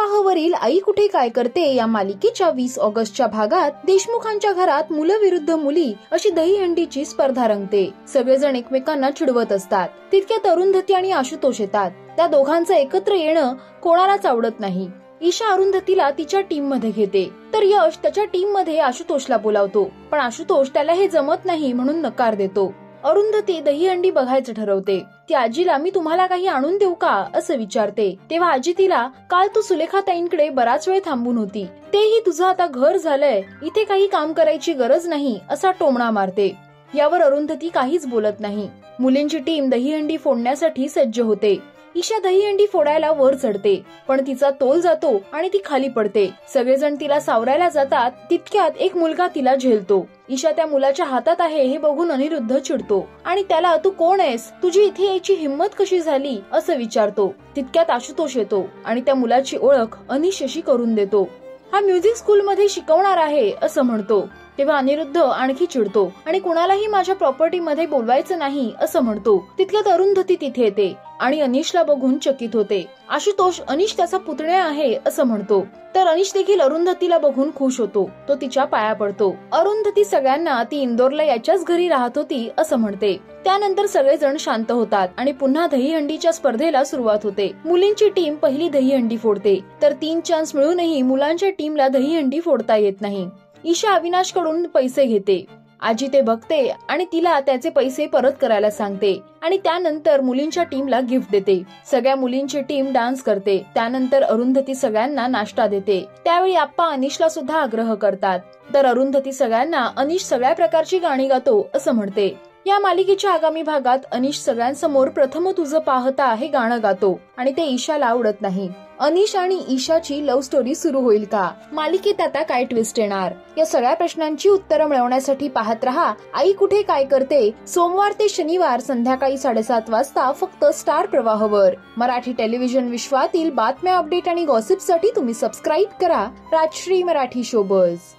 प्रवाहावरील आई कुठे काय करते या मालिकेच्या वीस ऑगस्टच्या भागात देशमुखांच्या घरात मुलं विरुद्ध मुली अशी दहीहंडीची स्पर्धा रंगते. सगळेजण एकमेकांना चिडवत असतात. तितक्या अरुंधती आणि आशुतोष येतात. त्या दोघांचं एकत्र येणं कोणालाच आवडत नाही. ईशा अरुंधतीला तिच्या टीममध्ये घेते. तर यश त्याच्या टीममध्ये आशुतोषला बोलावतो. पण आशुतोष त्याला हे जमत नाही म्हणून नकार देतो. अरुंधती दहीहंडी बघायचं ठरवते. ती आजीला मी तुम्हाला काही आणून देऊ का? असं विचारते. तेव्हा आजी तिला काल तू सुलेखाताईंकडे बराच वेळ थांबून होती. तेही तुझं आता घर झालंय. इथे काही काम करायची गरज नाही असा टोमणा मारते. यावर अरुंधती काहीच बोलत नाही. मुलींची टीम दहीहंडी फोडण्यासाठी सज्ज होते. ईशा दहीहंडी फोडायला वर चढते. पण तिचा तोल जातो आणि ती खाली पडते. सगळेजण तिला सावरायला जातात तितक्यात एक मुलगा तिला झेलतो. ईशा त्या मुलाच्या हातात आहे हे बघून अनिरुद्ध चिडतो. आणि त्याला तू कोण आहेस? तुझी इथे यायची हिंमत कशी झाली? असं विचारतो. तितक्यात आशुतोष येतो आणि त्या मुलाची ओळख अनिश अशी करून देतो. हा म्युझिक स्कूल मध्ये शिकवणार आहे असं म्हणतो. तेव्हा अनिरुद्ध आणखी चिडतो आणि कुणालाही माझ्या प्रॉपर्टी मध्ये बोलवायचं नाही असं म्हणतो. तिथल्या अरुंधती तिथे येते आणि अनिशला बघून चकित होते. आशुतोष अनिश त्याचा पुतण्या आहे असं म्हणतो. तर अनिश देखील अरुंधतीला बघून खुश होतो. तो तिच्या पाया पडतो. अरुंधती सगळ्यांना ती इंदोरला याच्याच घरी राहत होती असं म्हणते. त्यानंतर सगळेजण शांत होतात आणि पुन्हा दहीहंडीच्या स्पर्धेला सुरुवात होते. मुलींची टीम पहिली दहीहंडी फोडते. तर तीन चान्स मिळूनही मुलांच्या टीमला दहीहंडी फोडता येत नाही. ईशा अविनाशकडून पैसे घेते. आजी ते बघते आणि तिला त्याचे पैसे परत करायला सांगते आणि त्यानंतर मुलींच्या टीमला गिफ्ट देते. सगळ्या मुलींची टीम डान्स करते. त्यानंतर अरुंधती सगळ्यांना नाश्ता देते. त्यावेळी आप्पा अनिशला सुद्धा आग्रह करतात. तर अरुंधती सगळ्यांना अनिश सगळ्या प्रकारची गाणी गातो असं म्हणते. या मालिकेच्या आगामी भागात अनिश सगळ्यांसमोर प्रथम तुझं पाहता हे गाणं गातो. आणि ते ईशाला आवडत नाही. अनिश आणि ईशाची लव्ह स्टोरी सुरू होईल का? मालिकेत आता काय ट्विस्ट येणार? या सगळ्या प्रश्नांची उत्तरं मिळवण्यासाठी पाहत रहा. आई कुठे काय करते? सोमवार ते शनिवार संध्याकाळी साडेसात वाजता फक्त स्टार प्रवाहवर. मराठी टेलिव्हिजन विश्वातील बातम्या अपडेट आणि गॉसिपसाठी तुम्ही सबस्क्राईब करा. राजश्री मराठी शोबर्स